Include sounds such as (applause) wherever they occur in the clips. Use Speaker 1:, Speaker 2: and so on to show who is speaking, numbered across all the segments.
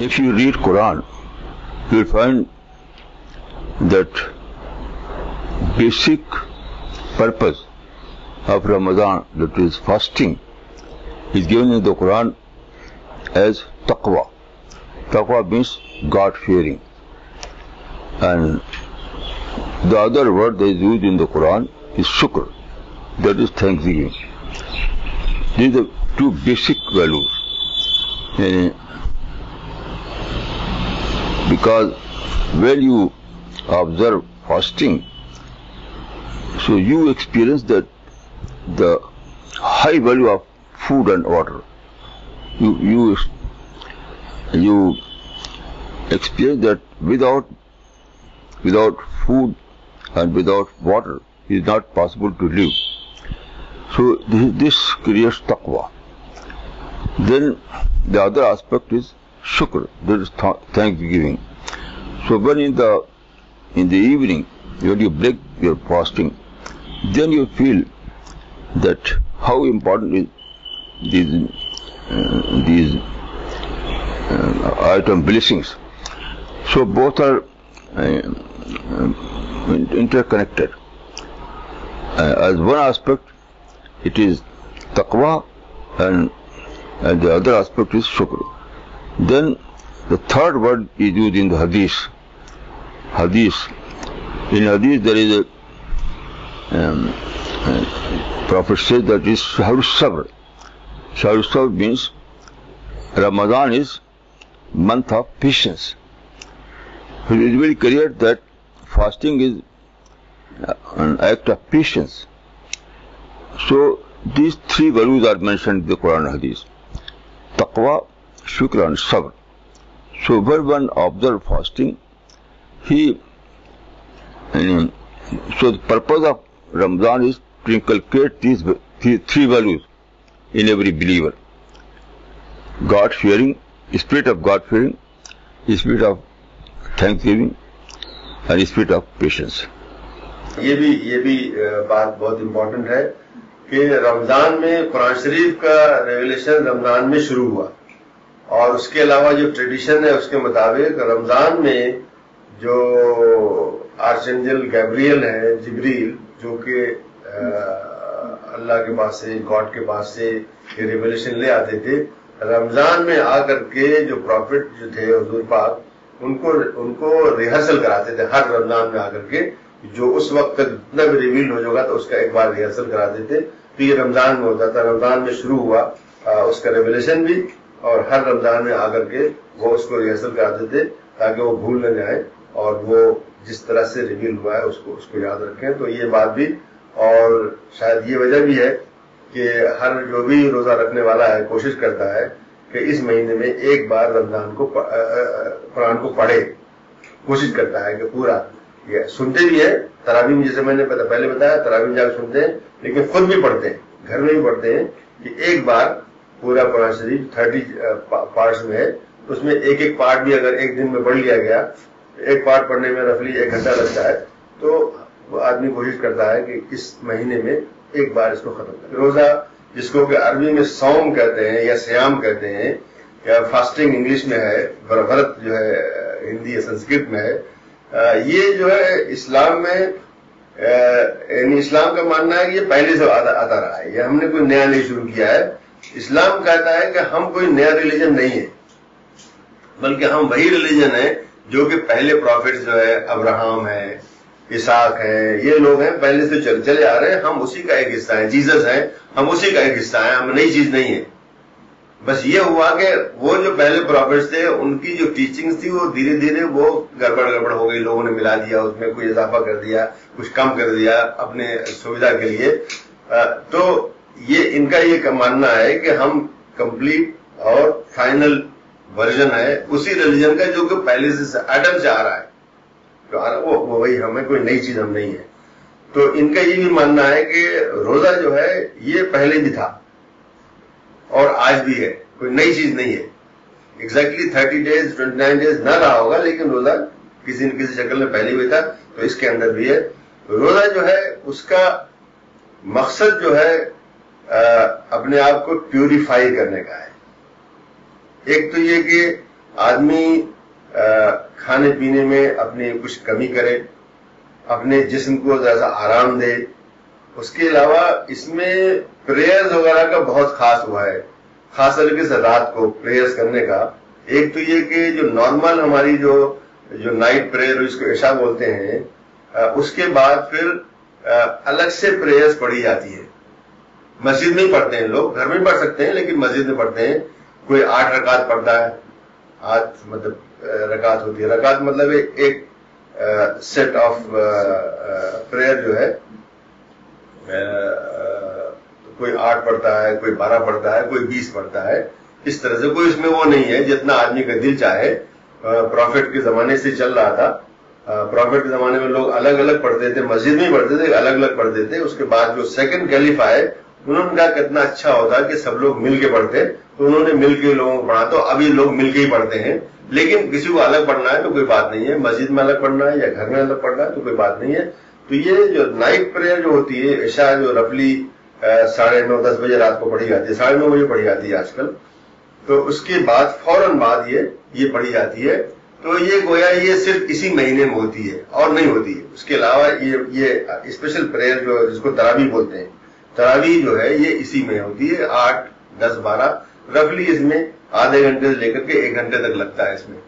Speaker 1: if you read Quran, you'll find that basic purpose of Ramadan, that is fasting, is given in the Quran as taqwa. Taqwa means God fearing. And the other word that is used in the Quran is shukr, that is thanksgiving. These are two basic values. Because when you observe fasting, so you experience that the high value of food and water. You you you experience that without without food and without water it is not possible to live. So this, this creates taqwa. Then the other aspect is shukr, that is th- thanksgiving. So when in the in the evening when you break your fasting, then you feel that how important is these uh, these uh, item blessings. So both are uh, uh, interconnected. Uh, as one aspect, it is taqwa, and, and the other aspect is shukr. Then the third word is used in the hadith. Hadith. In hadith there is a um, uh, Prophet says that is shahr sabr. Shahr sabr means Ramadan is month of patience. It is very clear that fasting is an act of patience. So these three values are mentioned in the Quran and Hadith. Taqwa, shukr and sabr. So when one observes fasting, he, um, so the purpose of Ramadan is to inculcate these three values in every believer. God fearing, spirit of God fearing, spirit of thanksgiving, and spirit of patience.
Speaker 2: ये भी ये भी बात बहुत important है कि रमज़ान में कुरान शरीफ का रेवलेशन रमज़ान में शुरू हुआ और उसके अलावा जो ट्रेडिशन है उसके मुताबिक रमज़ान में जो आर्चेंजल गैब्रियल है जिब्रील जो कि अल्लाह के पास से गॉड के पास से ये रेवलेशन ले आते थे रमज़ान में आकर के जो प्रॉफिट जो थे हजूर पाक उनको उनको रिहर्सल कराते थे हर रमज़ान में आकर के जो उस वक्त तक जितना भी रिवील हो जाएगा तो उसका एक बार रिहर्सल कराते थे। तो ये रमज़ान में होता था रमज़ान में शुरू हुआ आ, उसका रेवलेशन भी। और हर रमज़ान में आकर के वो उसको रिहर्सल कराते थे ताकि वो भूल न जाए और वो जिस तरह से रिवील हुआ है उसको उसको याद रखें। तो ये बात भी और शायद ये वजह भी है कि हर जो भी रोजा रखने वाला है, कोशिश करता है कि इस महीने में एक बार रमज़ान को कुरान को पढ़े। कोशिश करता है कि पूरा ये सुनते भी है तरावी में जैसे मैंने पहले बताया तरावी में जाकर सुनते हैं, लेकिन खुद भी पढ़ते हैं, घर में भी पढ़ते हैं कि एक बार पूरा कुरान शरीफ थर्टी पार्ट में है उसमें एक एक पार्ट भी अगर एक दिन में पढ़ लिया गया एक पार्ट पढ़ने में रफली एक घंटा लगता है तो आदमी कोशिश करता है कि इस महीने में एक बार इसको खत्म कर। रोजा जिसको कि अरबी में सौम कहते हैं या श्याम कहते हैं या फास्टिंग इंग्लिश में है व्रत जो है हिंदी या संस्कृत में है ये जो है इस्लाम में यानी इस्लाम का मानना है कि ये पहले से आता, आता रहा है। ये हमने कोई नया नहीं शुरू किया है। इस्लाम कहता है कि हम कोई नया रिलीजन नहीं है, बल्कि हम वही रिलीजन है जो कि पहले प्रॉफिट जो है, अब्राहम है इसाक है, ये लोग हैं, पहले से चल, चले आ रहे हैं, हम उसी का एक हिस्सा है, जीसस है, हम उसी का एक हिस्सा है, हम नई चीज़ नहीं है। बस ये हुआ कि वो जो पहले प्रॉफिट्स थे, उनकी जो टीचिंग्स थी, वो धीरे धीरे वो गड़बड़ गड़बड़ हो गई, लोगों ने मिला दिया, उसमें कुछ इजाफा कर दिया, कुछ कम कर दिया अपने सुविधा के लिए। तो ये इनका ये मानना है कि हम कंप्लीट और फाइनल वर्जन है उसी रिलीजन का जो कि पहले से एडम से आ रहा है। तो आ रहा वो, वो वही हमें कोई नई चीज़ हम नहीं है। तो इनका ये भी मानना है कि रोजा जो है ये पहले भी था। और आज भी है कोई नई चीज़ नहीं है। Exactly thirty days twenty nine days ना रहा होगा लेकिन रोजा किसी न किसी शक्ल में पहले भी था तो इसके अंदर भी है। रोजा जो है उसका मकसद जो है अपने आप को प्यूरिफाई करने का है। एक तो ये कि आदमी खाने पीने में अपनी कुछ कमी करे, अपने जिस्म को ज़्यादा आराम दे। उसके अलावा इसमें प्रेयर्स वगैरह का बहुत खास हुआ है। खास तरीके से रात को प्रेयर्स करने का। एक तो ये कि जो नॉर्मल हमारी जो जो नाइट प्रेयर जिसको ऐशा बोलते हैं उसके बाद फिर अलग से प्रेयर्स पढ़ी जाती है। मस्जिद में ही पढ़ते हैं लोग घर में पढ़ सकते हैं लेकिन मस्जिद में पढ़ते हैं। कोई आठ रकात पढ़ता है आठ मतलब रकात होती है। रकात मतलब एक, एक सेट ऑफ़ प्रेयर जो है कोई आठ पढ़ता है कोई बारह पढ़ता है कोई बीस पढ़ता है। इस तरह से कोई इसमें वो नहीं है जितना आदमी का दिल चाहे। प्रॉफिट के जमाने से चल रहा था। प्रॉफिट के जमाने में लोग अलग अलग पढ़ते थे मस्जिद में पढ़ते थे अलग अलग पढ़ते थे। उसके बाद जो सेकंड कैलिफ है उन्होंने कहा कितना अच्छा होता कि सब लोग मिलके पढ़ते तो उन्होंने मिलके लोगों को पढ़ा तो अभी लोग मिलके ही पढ़ते हैं। लेकिन किसी को अलग पढ़ना है तो कोई बात नहीं है। मस्जिद में अलग पढ़ना है या घर में अलग पढ़ना है तो कोई बात नहीं है। तो ये जो नाइट प्रेयर जो होती है ऐशा जो रफली साढ़े नौ, दस बजे रात को पढ़ी जाती है। साढ़े नौ बजे पढ़ी जाती है आजकल। तो उसके बाद, फ़ौरन बाद ये ये पढ़ी जाती है। तो ये गोया ये सिर्फ़ इसी महीने में होती है और नहीं होती है। उसके अलावा ये ये स्पेशल प्रेयर जो जिसको तरावी बोलते हैं। तरावी जो है, ये इसी में होती है, आठ, दस, बारह, रफली इसमें आधे घंटे से लेकर के एक घंटे तक लगता है इसमें।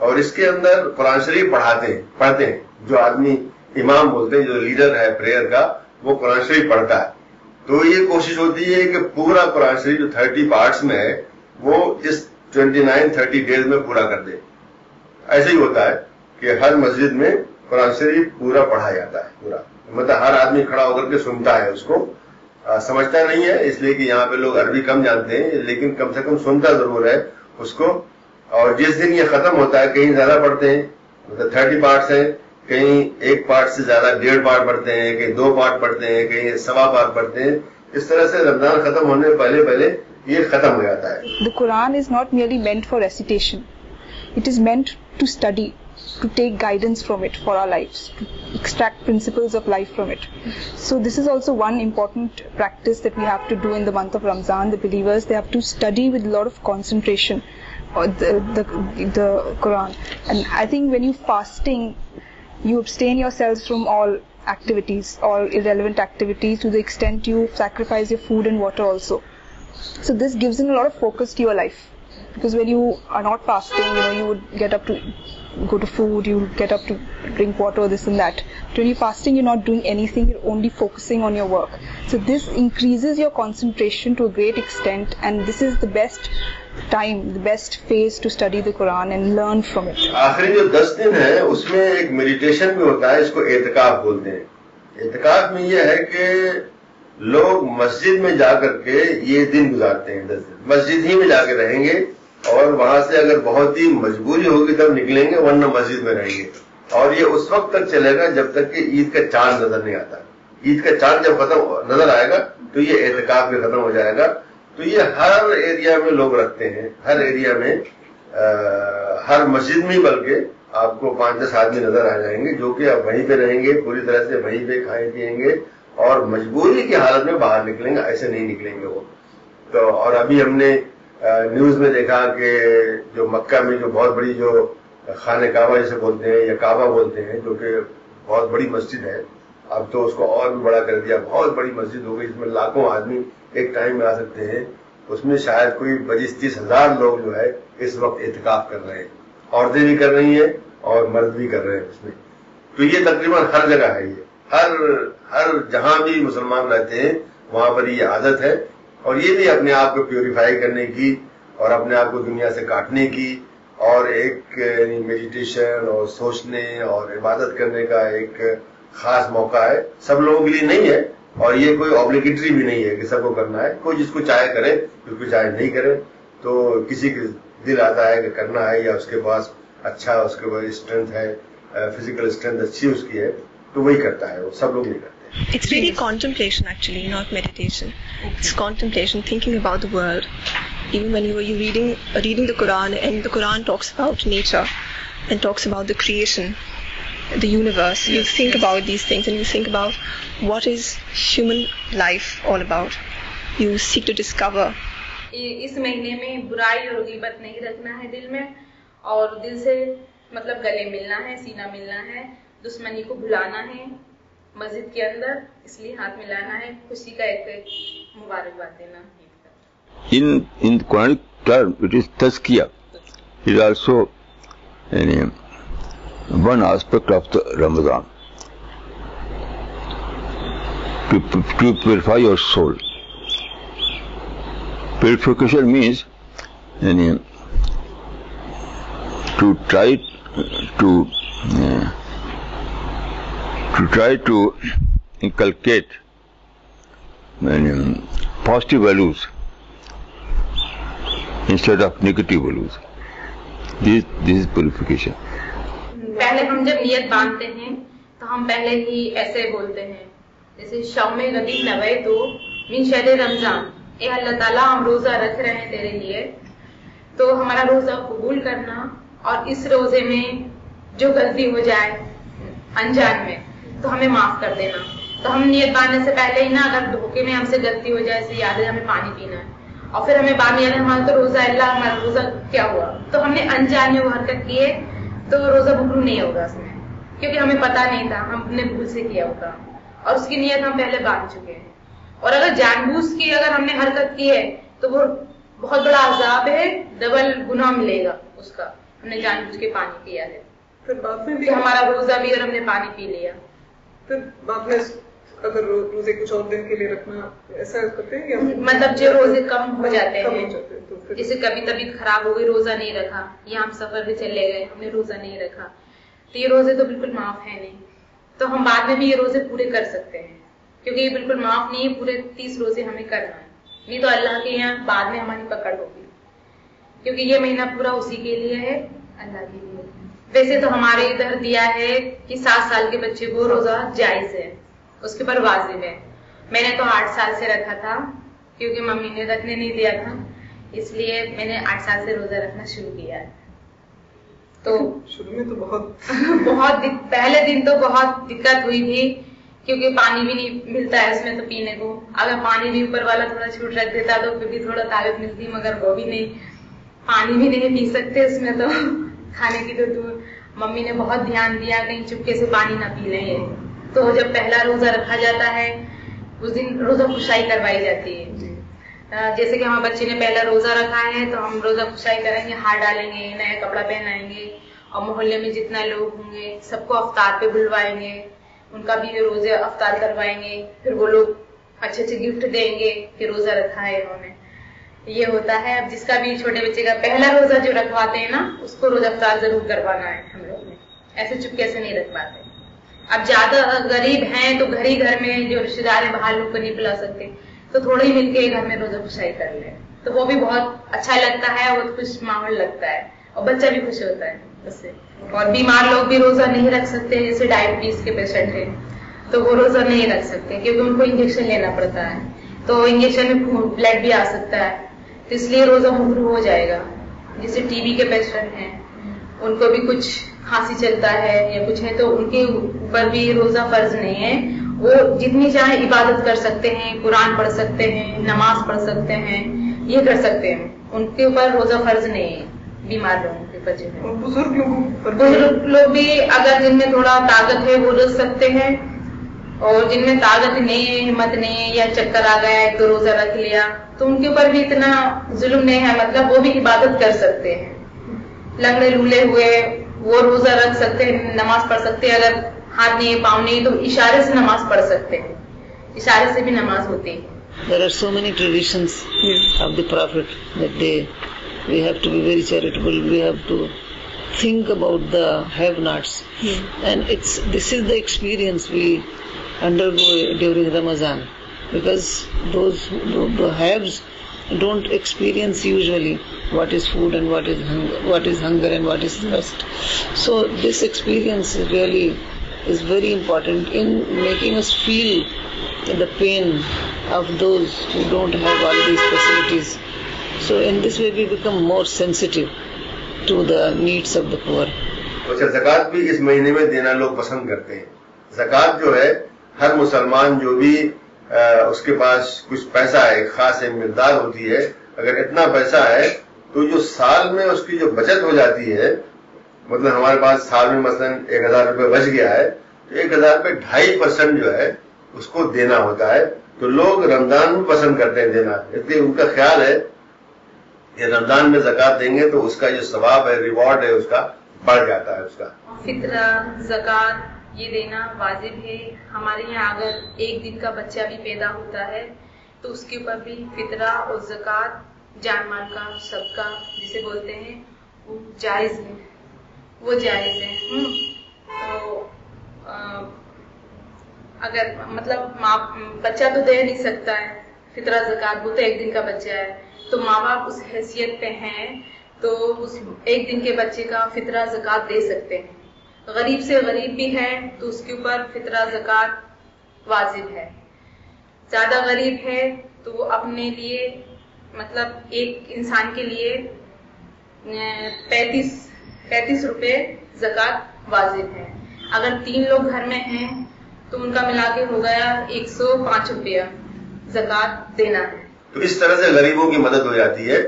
Speaker 2: और इसके अंदर कुरान शरीफ पढ़ाते हैं, पढ़ते हैं। जो आदमी इमाम बोलते हैं, जो लीडर है प्रेयर का, वो कुरान शरीफ पढ़ता है। तो ये कोशिश होती है कि पूरा कुरान शरीफ जो थर्टी पार्ट्स में है, वो इस ट्वेंटी नाइन, थर्टी डेज़ में पूरा कर दे। ऐसे ही होता है कि हर मस्जिद में कुरान शरीफ पूरा पढ़ा जाता है, पूरा। मतलब हर आदमी खड़ा होकर के सुनता है उसको। समझता नहीं है, इसलिए कि यहाँ पे लोग अरबी कम जानते हैं, लेकिन कम से कम सुनता ज़रूर है उसको। और जिस दिन ये खत्म होता है, कहीं ज़्यादा पढ़ते हैं मतलब थर्टी पार्ट्स हैं, कहीं एक पार्ट से ज़्यादा, डेढ़ पार्ट पढ़ते हैं, कहीं दो पार्ट पढ़ते हैं, कहीं सवा पार्ट पढ़ते हैं, इस तरह से रमज़ान खत्म होने पहले पहले ये खत्म हो जाता है।
Speaker 3: The Quran is not merely meant for recitation it is meant to study to take guidance from it for our lives, to extract principles of life from it. So this is also one important practice that we have to do in the month of Ramzan. The believers they have to study with a lot of concentration uh, the, the the Quran. And I think when you fasting, you abstain yourselves from all activities, all irrelevant activities to the extent you sacrifice your food and water also. So this gives in a lot of focus to your life. Because when you are not fasting, you know, you would get up to go to food, you get up to drink water, this and that. But when you're fasting, you're not doing anything, you're only focusing on your work. So this increases your concentration to a great extent, and this is the best time, the best phase to study the Quran and learn from it.
Speaker 2: आखिरी जो दस दिन है उसमें एक meditation भी होता है इसको एतकाफ बोलते हैं एतकाफ में ये है कि लोग मस्जिद में जाकर के ये दिन गुजारते हैं दस दिन मस्जिद ही में जाके रहेंगे और वहाँ से अगर बहुत ही मजबूरी होगी तब निकलेंगे वरना मस्जिद में रहेंगे। और ये उस वक्त तक चलेगा जब तक कि ईद का चाँद नज़र नहीं आता। ईद का चाँद जब खत्म नज़र आएगा तो ये एहतिकाफ भी खत्म हो जाएगा। तो ये हर एरिया में लोग रखते हैं हर एरिया में आ, हर मस्जिद में बल्कि आपको पाँच दस आदमी नज़र आ जाएँगे जो कि आप वहीं पे रहेंगे पूरी तरह से वहीं पे खाए पियेंगे और मजबूरी की हालत में बाहर निकलेंगे ऐसे नहीं निकलेंगे वो। तो और अभी हमने न्यूज़ में देखा कि जो मक्का में जो बहुत बड़ी जो खाने काबा जिसे बोलते हैं, या काबा बोलते हैं, जो कि बहुत बड़ी मस्जिद है, अब तो उसको और भी बड़ा कर दिया। बहुत बड़ी मस्जिद हो गई इसमें लाखों आदमी एक टाइम में आ सकते हैं। उसमें शायद कोई पच्चीस, तीस हज़ार लोग जो है, इस वक्त एहतिकाफ कर रहे हैं। औरतें भी कर रही हैं और मर्द भी कर रहे हैं उसमें तो ये तकरीबन हर जगह है ये। हर हर जहाँ भी मुसलमान रहते हैं, वहाँ पर ये आदत है और ये भी अपने आप को प्योरीफाई करने की और अपने आप को दुनिया से काटने की और एक मेडिटेशन और सोचने और इबादत करने का एक खास मौका है। सब लोगों के लिए नहीं है और ये कोई ऑब्लिगेटरी भी नहीं है कि सबको करना है। कोई जिसको चाहे करे, जिसको चाहे नहीं करे तो किसी के दिल आता है कि करना है या उसके पास अच्छा उसके पास स्ट्रेंथ है फ़िज़िकल स्ट्रेंथ अच्छी उसकी है तो वही करता है वो। सब लोग नहीं करते।
Speaker 4: It's really contemplation, actually, not meditation. It's contemplation, thinking about the world. Even when you were reading reading the Quran, and the Quran talks about nature and talks about the creation, the universe. You think about these things, and you think about what is human life all about. You seek to discover.
Speaker 5: इस महीने में बुराई और गिबत नहीं रखना है दिल में और दिल से मतलब गले मिलना है सीना मिलना है दुश्मनी को भुलाना है मस्जिद के अंदर, इसलिए हाथ मिलाना है। खुशी का एक मुबारकबाद देना।
Speaker 1: In in Quranic term it is तस्किया is also यानी one aspect of the Ramzan to purify your soul purification means यानी to try to to try to inculcate yani, positive values instead of negative values. This, this is purification.
Speaker 5: पहले हम जब नियत बांधते हैं तो हम पहले ही ऐसे बोलते हैं जैसे शौमे गदी नवे तो मिन शहर रमज़ान ए अल्लाह ताला हम रोजा रख रहे हैं तेरे लिए तो हमारा रोजा कबूल करना और इस रोज़े में जो गलती हो जाए अनजान में तो हमें माफ़ कर देना। तो हम नियत बांधने से पहले ही ना अगर धोखे में हमसे गलती हो जाए ऐसे याद है हमें पानी पीना है। और फिर हमें बाद में याद है हमारा तो रोजा अल्लाह हमारा रोजा क्या हुआ? तो हमने अनजान वो हरकत किए तो रोजा बुकरू नहीं होगा उसमें। क्योंकि हमें पता नहीं था हमने भूल से किया होगा। और उसकी नियत हम पहले बाँध चुके हैं। और अगर जानबूझ की अगर हमने हरकत की है तो वो बहुत बड़ा अजाब है डबल गुना मिलेगा उसका। हमने जानबूझ के पानी पिया है।
Speaker 6: फिर बाद में भी
Speaker 5: हमारा रोजा भी और हमने पानी पी लिया।
Speaker 6: फिर में अगर रो- रोज़े कुछ और दिन के लिए रखना ऐसा करते हैं या
Speaker 5: मतलब जो रोज़े कम हो जाते
Speaker 6: हैं। तो
Speaker 5: जैसे कभी तबीयत खराब हो गई रोजा नहीं रखा या हम सफ़र पे चले गए हमने रोजा नहीं रखा तो ये रोज़े तो बिल्कुल माफ़ है नहीं। तो हम बाद में भी ये रोज़े पूरे कर सकते हैं क्योंकि ये बिल्कुल माफ़ नहीं है पूरे तीस रोज़े हमें करना है। नहीं तो अल्लाह के यहाँ बाद में हमारी पकड़ होगी क्योंकि ये महीना पूरा उसी के लिए है अल्लाह के लिए। वैसे तो हमारे इधर दिया है कि सात साल के बच्चे को रोजा जायज़ है उसके ऊपर वाजिब है। मैंने तो आठ साल से रखा था क्योंकि मम्मी ने रखने नहीं दिया था इसलिए मैंने आठ साल से रोजा रखना शुरू किया तो
Speaker 6: शुरू में तो बहुत (laughs)
Speaker 5: बहुत पहले दिन तो बहुत दिक्कत हुई थी क्योंकि पानी भी नहीं मिलता है उसमें तो पीने को। अगर पानी भी ऊपर वाला थोड़ा छूट रख देता तो फिर भी थोड़ा ताकत मिलती मगर वो भी नहीं। पानी भी नहीं पी सकते उसमें तो। (laughs) खाने की तो दूर मम्मी ने बहुत ध्यान दिया कहीं चुपके से पानी ना पी लें। तो जब पहला रोजा रखा जाता है उस दिन रोजा खुशाई करवाई जाती है। जैसे कि हमारे बच्चे ने पहला रोजा रखा है तो हम रोजा खुशाई करेंगे हार डालेंगे नया कपड़ा पहनाएँगे और मोहल्ले में जितना लोग होंगे सबको अफ्तार पे बुलवाएँगे। उनका भी रोज़े अफ्तार करवाएँगे फिर वो लोग अच्छे अच्छे गिफ्ट देंगे कि रोजा रखा है इन्होंने। ये होता है। अब जिसका भी छोटे बच्चे का पहला रोजा जो रखवाते हैं ना, उसको रोजा अफ्तार ज़रूर करवाना है हम लोग ने। ऐसे चुपके से नहीं रखवाते। अब ज़्यादा गरीब हैं तो घर ही घर में जो रिश्तेदार है बाहर लोग को नहीं पिला सकते। तो थोड़े ही मिलके घर में रोजा खुशाई कर ले। तो वो भी बहुत अच्छा लगता है और खुश माहौल लगता है। और बच्चा भी खुश होता है उससे और बीमार लोग भी रोजा नहीं रख सकते, जैसे डायबिटीज़ के पेशेंट है। तो वो रोजा नहीं रख सकते, क्योंकि उनको इंजेक्शन लेना पड़ता है। तो इंजेक्शन में ब्लड भी आ सकता है। तो इसलिए रोजा मुकरू हो जाएगा। जैसे टीबी के पेशेंट हैं उनको भी कुछ खांसी चलता है या कुछ है तो उनके ऊपर भी रोजा फ़र्ज़ नहीं है। वो जितनी चाहे इबादत कर सकते हैं कुरान पढ़ सकते हैं नमाज़ पढ़ सकते हैं ये कर सकते हैं। उनके ऊपर रोजा फ़र्ज़ नहीं है बीमार लोगों के
Speaker 6: लोगों
Speaker 5: बुज़ुर्ग लोग भी अगर जिनमें थोड़ा ताकत है वो रख सकते हैं। और जिनमें ताकत नहीं है हिम्मत नहीं है या चक्कर आ गया एक दो रोजा रख लिया तो उनके ऊपर भी इतना जुल्म नहीं है मतलब वो भी इबादत कर सकते हैं लंगड़े लूले हुए वो रोजा रख सकते हैं नमाज़ पढ़ सकते हैं अगर हाथ नहीं है पाँव नहीं तो इशारे से नमाज़ पढ़ सकते हैं इशारे से भी नमाज़ होती है
Speaker 7: There are so many traditions yeah. of the Prophet that they, we have to be very charitable. We have to think about the have-nots, hmm. and it's this is the experience we undergo during Ramadan, because those the haves don't experience usually what is food and what is hunger, what is hunger and what is thirst. So this experience really is very important in making us feel the pain of those who don't have all these facilities. So in this way we become more sensitive to the needs of the poor.
Speaker 2: अच्छा जक़ात भी इस महीने में देना लोग पसंद करते हैं। जक़ात जो है हर मुसलमान जो भी अ, उसके पास कुछ पैसा है खास मिकदार होती है अगर इतना पैसा है तो जो साल में उसकी जो बचत हो जाती है मतलब हमारे पास साल में मसलन एक हज़ार रुपये बच गया है तो एक हज़ार रुपये ढाई परसेंट जो है उसको देना होता है। तो लोग रमज़ान में पसंद करते हैं देना। इसलिए उनका ख्याल है कि रमज़ान में जक़ात देंगे तो उसका जो सवाब है रिवॉर्ड है उसका बढ़ जाता है उसका।
Speaker 5: फितरा जक़ात ये देना वाजिब है। हमारे यहाँ अगर एक दिन का बच्चा भी पैदा होता है तो उसके ऊपर भी फितरा और जक़ात जान माल का सबका जिसे बोलते हैं वो जायज़ है। वो जायज़ है। हम्म, तो आ, अगर मतलब माँ बच्चा तो दे नहीं सकता है फितरा जक़ात वो तो एक दिन का बच्चा है। तो माँ बाप उस हैसियत पे हैं तो उस एक दिन के बच्चे का फितरा, जक़ात दे सकते हैं। गरीब से गरीब भी है तो उसके ऊपर फितरा, जक़ात वाजिब है। ज़्यादा गरीब है तो वो अपने लिए मतलब एक इंसान के लिए पैतीस पैतीस रुपये जक़ात वाजिब है। अगर तीन लोग घर में हैं तो उनका मिला के हो गया एक सौ पाँच रुपया जक़ात देना। है
Speaker 2: तो इस तरह से गरीबों की मदद हो जाती है।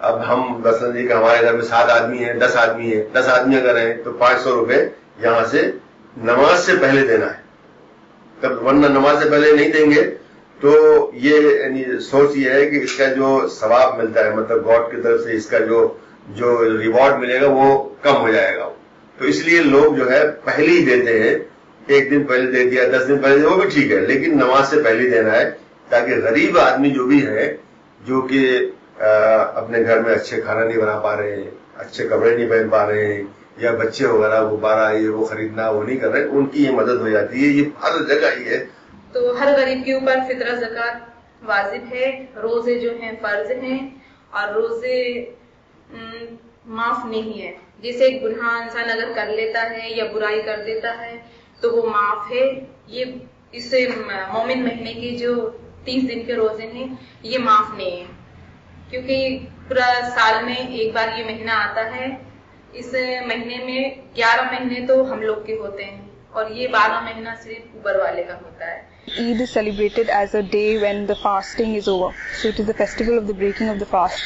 Speaker 2: अब हम दसन जी का हमारे घर में सात आदमी है, दस आदमी है, दस आदमी अगर है तो पाँच सौ रुपए यहाँ से नमाज़ से पहले देना है। तब वरना नमाज़ से पहले नहीं देंगे। तो ये सोच ये है कि इसका जो सवाब मिलता है मतलब गॉड की तरफ़ से इसका जो जो रिवॉर्ड मिलेगा वो कम हो जाएगा। तो इसलिए लोग जो है पहले ही देते हैं, एक दिन पहले दे दिया, दस दिन पहले वो भी ठीक है, लेकिन नमाज़ से पहले देना है। ताकि गरीब आदमी जो भी है, जो कि अपने घर में अच्छे खाना नहीं बना पा रहे, अच्छे कपड़े नहीं पहन पा रहे, या बच्चे वगैरह वो बारह ये वो खरीदना, वो नहीं कर रहे, उनकी ये मदद हो जाती है। ये हर जगह ही है।
Speaker 5: तो हर गरीब के ऊपर फितरा, जक़ात वाजिब है। रोज़े जो हैं, फ़र्ज़ हैं और रोज़े माफ़ नहीं है। जैसे गुनाह इंसान अगर कर लेता है या बुराई कर देता है तो वो माफ़ है। ये इससे मोमिन महीने की जो तीस दिन के रोज़े हैं ये माफ़ नहीं है क्योंकि पूरा साल में एक बार ये महीना आता है इस महीने में ग्यारह महीने तो हम लोग के होते हैं और ये बारह महीना सिर्फ़ ऊपर वाले का होता है
Speaker 3: Eid is celebrated as a day when the fasting is over. So it is a festival of the breaking of the fast.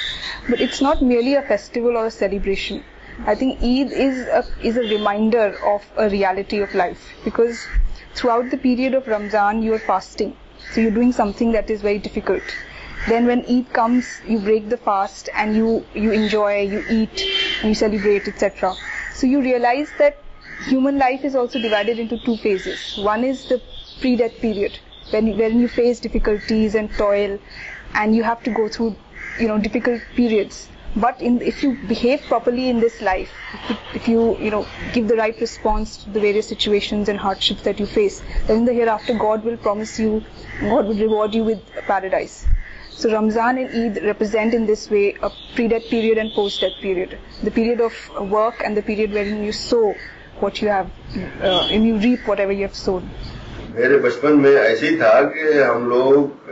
Speaker 3: But it's not merely a festival or a celebration. I think Eid is a, is a reminder of a reality of life because throughout the period of Ramzan you are fasting. So you're doing something that is very difficult. Then when Eid comes, you break the fast and you, you enjoy, you eat, you celebrate, etc. So you realize that human life is also divided into two phases. One is the pre-death period, when, when you face difficulties and toil, and you have to go through, you know, difficult periods But in, if you behave properly in this life, if you, if you, you know, give the right response to the various situations and hardships that you face, then in the hereafter God will promise you, God will reward you with paradise. So Ramzan and Eid represent in this way a pre-death period and post-death period. The period of work and the period wherein you sow what you have, uh, and you reap whatever you have sown.
Speaker 2: मेरे बचपन में ऐसे ही था कि हम लोग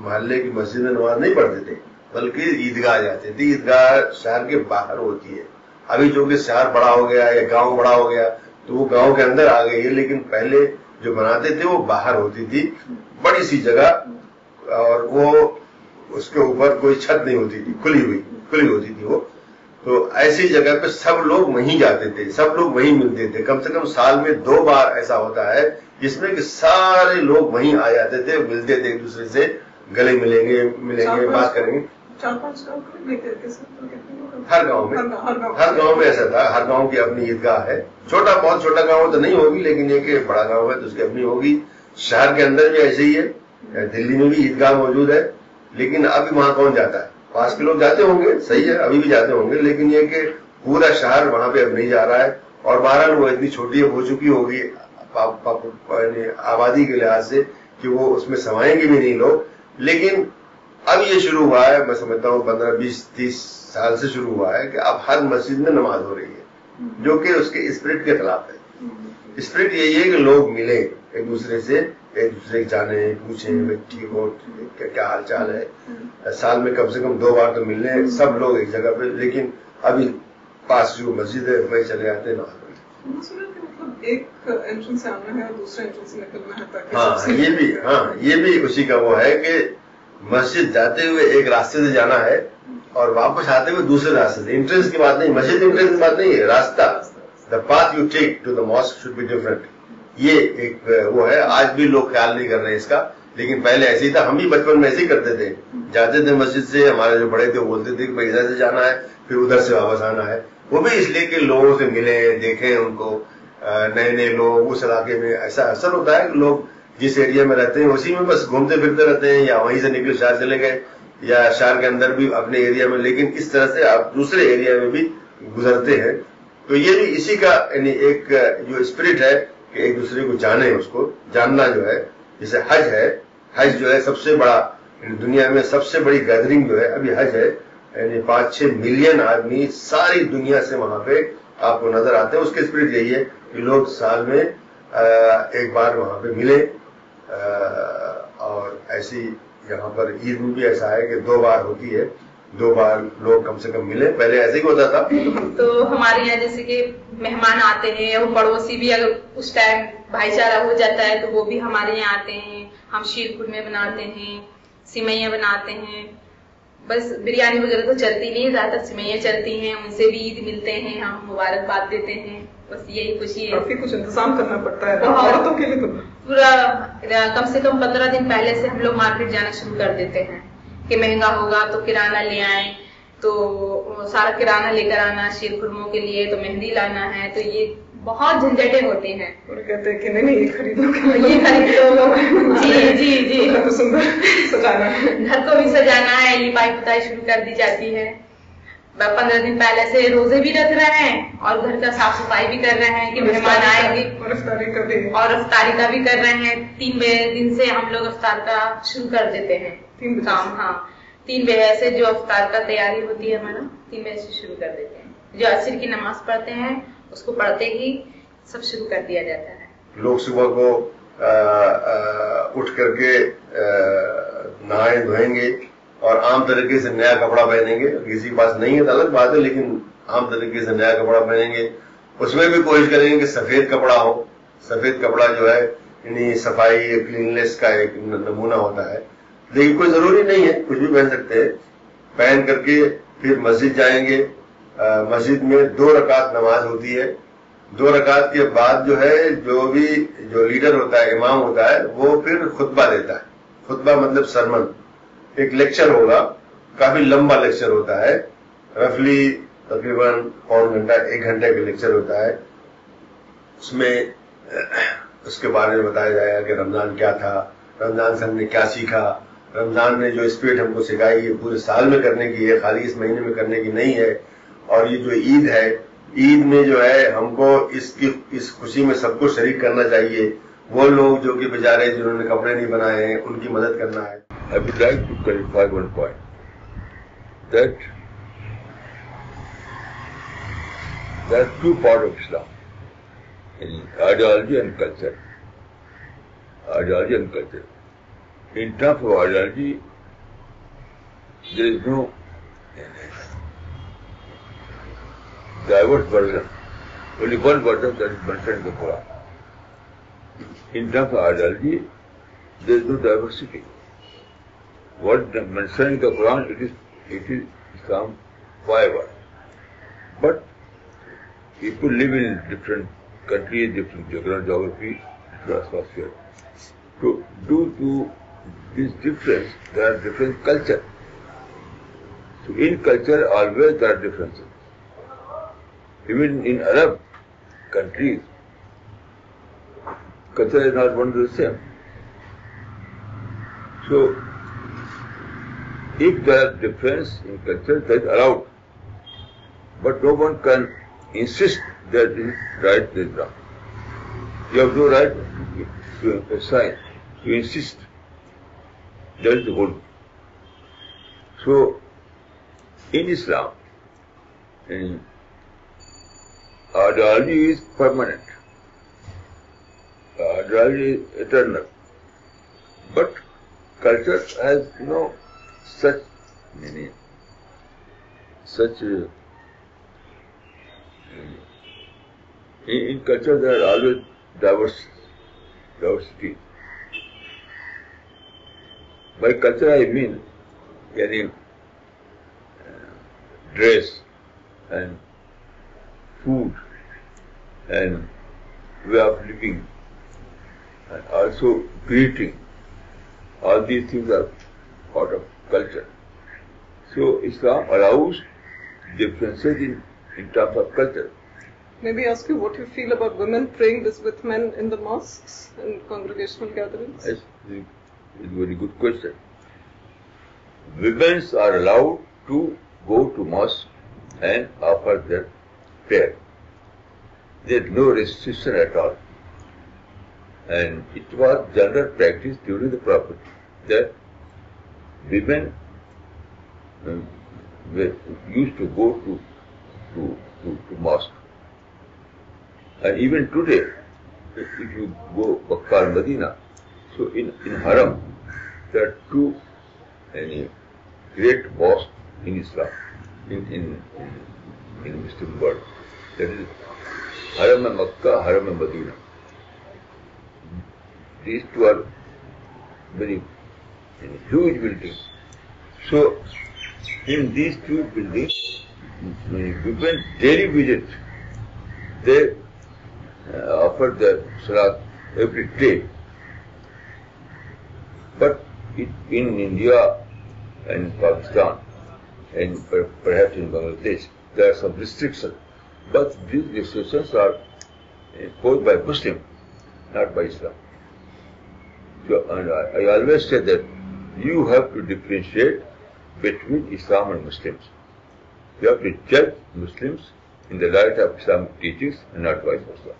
Speaker 2: मोहल्ले की मस्जिद में नमाज नहीं पढ़ते थे बल्कि ईदगाह जाते थे ईदगाह शहर के बाहर होती है। अभी जो कि शहर बड़ा हो गया या गाँव बड़ा हो गया तो वो गाँव के अंदर आ गई है लेकिन पहले जो बनाते थे वो बाहर होती थी। बड़ी सी जगह और वो उसके ऊपर कोई छत नहीं होती थी खुली हुई खुली होती थी वो। तो ऐसी जगह पे सब लोग वहीं जाते थे सब लोग वहीं मिलते थे। कम से कम साल में दो बार ऐसा होता है जिसमें कि सारे लोग वहीं आ जाते थे मिलते थे एक दूसरे से गले मिलेंगे मिलेंगे बात करेंगे। हर गाँव में। हर गाँव में ऐसा था हर गाँव की अपनी ईदगाह है। छोटा बहुत छोटा गाँव तो नहीं होगी लेकिन एक बड़ा गाँव है तो उसकी अपनी होगी। शहर के अंदर भी ऐसे ही है दिल्ली में भी ईदगाह मौजूद है लेकिन अभी वहाँ कौन जाता है? पास के लोग जाते होंगे सही है अभी भी जाते होंगे लेकिन ये कि पूरा शहर वहाँ पे अब नहीं जा रहा है और बहरहाल वो इतनी छोटी हो चुकी होगी आबादी के लिहाज से कि वो उसमें समाएँगे भी नहीं लोग। लेकिन अब ये शुरू हुआ है मैं समझता हूँ पंद्रह बीस तीस साल से शुरू हुआ है कि अब हर मस्जिद में नमाज़ हो रही है जो कि उसके स्पिरिट के खिलाफ है। स्पिरिट यही है कि लोग मिले एक दूसरे से एक दूसरे के जाने पूछे ठीक हो क्या, क्या हाल चाल है साल में कम से कम दो बार तो मिलने सब लोग एक जगह पे लेकिन अभी पास जो मस्जिद है वही चले जाते हैं
Speaker 6: मतलब एक एंट्रेंस से आना है और दूसरा एंट्रेंस से निकलना है
Speaker 2: हाँ ये भी हाँ ये भी उसी का वो है कि मस्जिद जाते हुए एक रास्ते से जाना है और वापस आते हुए दूसरे रास्ते से। इंट्रेंस की बात नहीं, मस्जिद इंट्रेंस की बात नहीं है, रास्ता। The path you take to the mosque should be different ये एक, वो है, आज भी लोग ख्याल नहीं कर रहे इसका, लेकिन पहले ऐसे ही था। हम भी बचपन में ऐसे ही करते थे। जाते थे मस्जिद से, हमारे जो बड़े थे, वो बोलते थे कि भाई इधर से जाना है, फिर उधर से वापस आना है। वो भी इसलिए कि लोगों से मिले, देखें उनको नए नए लोग, उस इलाके में ऐसा असर होता है कि लोग जिस एरिया में रहते हैं, उसी में बस घूमते फिरते रहते हैं, या वहीं से निकले, शहर चले गए, या शहर के अंदर भी अपने एरिया में, लेकिन इस तरह से आप दूसरे एरिया में भी गुजरते हैं। तो ये भी इसी का, यानी एक, जो स्पिरिट है कि एक दूसरे को जाने, उसको जानना जो है, जैसे हज है, हज जो है सबसे बड़ा दुनिया में सबसे बड़ी गैदरिंग जो है, अभी हज है, यानी पाँच छह मिलियन आदमी सारी दुनिया से वहाँ पे आपको नज़र आते हैं। उसके स्पिरिट यही है कि लोग साल में एक बार वहाँ पे मिले और ऐसी यहाँ पर ईद में भी ऐसा है कि दो बार होती है दो बार लोग कम से कम मिले। पहले ऐसे ही होता था।
Speaker 5: तो हमारे यहाँ जैसे कि मेहमान आते हैं वो पड़ोसी भी अगर उस टाइम भाईचारा हो जाता है तो वो भी हमारे यहाँ आते हैं। हम शीर में बनाते हैं सिमैया बनाते हैं। बस बिरयानी वगैरह तो चलती नहीं है ज़्यादातर सिमैया चलती हैं। उनसे भी ईद मिलते हैं हम मुबारकबाद देते हैं। बस यही खुशी है।
Speaker 6: काफ़ी कुछ इंतज़ाम करना पड़ता है। औरतों के लिए तो
Speaker 5: पूरा कम से कम पंद्रह दिन पहले से हम लोग मार्केट जाना शुरू कर देते हैं कि महँगा होगा तो किराना ले आए तो सारा किराना लेकर आना शीर खुरमों के लिए तो मेहंदी लाना है तो ये बहुत झंझटें होती हैं।
Speaker 6: और कहते हैं कि नहीं नहीं ये खरीद लो
Speaker 5: ये खरीद लो (laughs) जी जी जी।
Speaker 6: घर तो सुंदर सजाना
Speaker 5: घर को भी सजाना है लिपाई पुताई शुरू कर दी जाती है। पंद्रह दिन पहले से रोज़े भी रख रहे हैं और घर का साफ़ सफ़ाई भी कर रहे हैं कि मेहमान आएँगे।
Speaker 6: और अफ्तारी का भी
Speaker 5: और अफ्तारी का भी कर रहे हैं। तीन दिन से हम लोग अफ्तार का शुरू कर देते हैं।
Speaker 6: तीन
Speaker 5: काम हाँ। तीन बजे से जो अफ्तार का तैयारी होती है हमारा तीन बजे से शुरू कर देते हैं। जो असर की नमाज़ पढ़ते हैं उसको पढ़ते ही सब शुरू कर दिया जाता है।
Speaker 2: लोग सुबह को आ, आ, उठ करके नहाए धोएँगे और आम तरीके से नया कपड़ा पहनेंगे। किसी के पास नहीं है तो अलग बात है, लेकिन आम तरीके से नया कपड़ा पहनेंगे। उसमें भी कोशिश करेंगे कि सफ़ेद कपड़ा हो। सफ़ेद कपड़ा जो है यानी सफ़ाई क्लीननेस का एक नमूना होता है। लेकिन कोई ज़रूरी नहीं है, कुछ भी पहन सकते हैं। पहन करके फिर मस्जिद जाएँगे। मस्जिद में दो रकात नमाज़ होती है। दो रकात के बाद जो है, जो भी, जो लीडर होता है, इमाम होता है, वो फिर खुतबा देता है। खुतबा मतलब सरमन। एक लेक्चर होगा, काफ़ी लंबा लेक्चर होता है। रफली तकरीबन पौन घंटा, एक घंटे का लेक्चर होता है। उसमें, (clears throat) उसके बारे में बताया जाएगा कि रमज़ान क्या था, रमज़ान से हमने क्या सीखा। रमज़ान ने जो स्पिरिट हमको सिखाई है पूरे साल में करने की है, खाली इस महीने में करने की नहीं है। और ये जो ईद है, ईद में जो है, हमको इसकी, इस खुशी में सबको शरीक करना चाहिए। वो लोग जो कि बेचारे जिन्होंने कपड़े नहीं बनाए हैं, उनकी मदद करना है।
Speaker 1: I would like to clarify one point that there are two parts of Islam in ideology and culture. Ideology and culture. In terms of ideology, there is no diverse version. Only one version that is mentioned in the Quran. In terms of ideology, there is no diversity what mentioned in the Quran, it is, it is Islam forever. But people live in different countries, different geography, different atmosphere. So due to this difference, there are different culture. So in culture, always there are differences. Even in Arab countries, culture is not one and the same. So if there is difference in culture, that is allowed. But no one can insist that it is right, that is wrong. You have no right to assign, to insist. That is the whole. So, in Islam, in is permanent. Ideology is eternal. But culture has no such नहीं such, in culture there always diverse diversity by culture I mean यानी dress and food and way of living and also greeting all these things are part of culture. So Islam allows differences in, in terms of culture.
Speaker 6: Maybe ask you what you feel about women praying this with men in the mosques and congregational gatherings.
Speaker 1: It's a very good question. Women are allowed to go to mosque and offer their prayer. There is no restriction at all. And it was general practice during the Prophet that women um, were, used to go to, to, to, to mosque. And even today, if you go to Makkah Medina, so in, in Haram, there are two any, great mosques in Islam, in, in, in Muslim world. That is Haram and Makkah, Haram and Medina. These two are very in huge buildings. So, in these two buildings, women daily visit. They uh, offer the salat every day. But it, in India and Pakistan and per- perhaps in Bangladesh, there are some restrictions. But these restrictions are imposed by Muslim, not by Islam. So, and I, I always say that you have to differentiate between Islam and Muslims. You have to judge Muslims in the light of Islamic teachings and not vice versa.